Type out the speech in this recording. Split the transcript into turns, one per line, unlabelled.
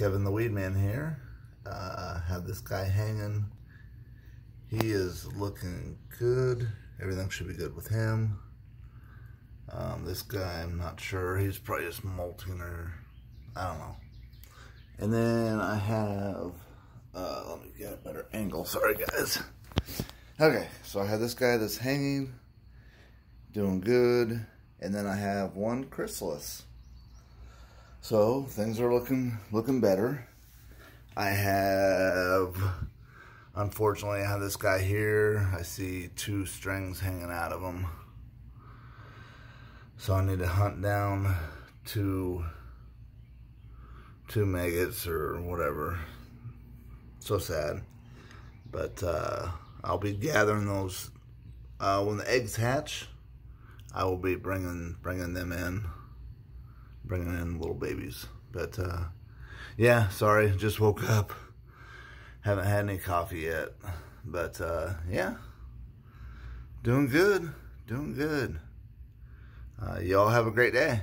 Kevin the Weed Man here. Uh, have this guy hanging. He is looking good. Everything should be good with him. Um, this guy, I'm not sure. He's probably just molting or I don't know. And then I have, uh, let me get a better angle. Sorry, guys. Okay, so I have this guy that's hanging, doing good. And then I have one chrysalis. So things are looking looking better. I have, unfortunately, I have this guy here. I see two strings hanging out of him. So I need to hunt down two, two maggots or whatever. So sad. But uh, I'll be gathering those uh, when the eggs hatch. I will be bringing bringing them in bringing in little babies. But uh, yeah, sorry, just woke up. Haven't had any coffee yet. But uh, yeah, doing good, doing good. Uh, y'all have a great day.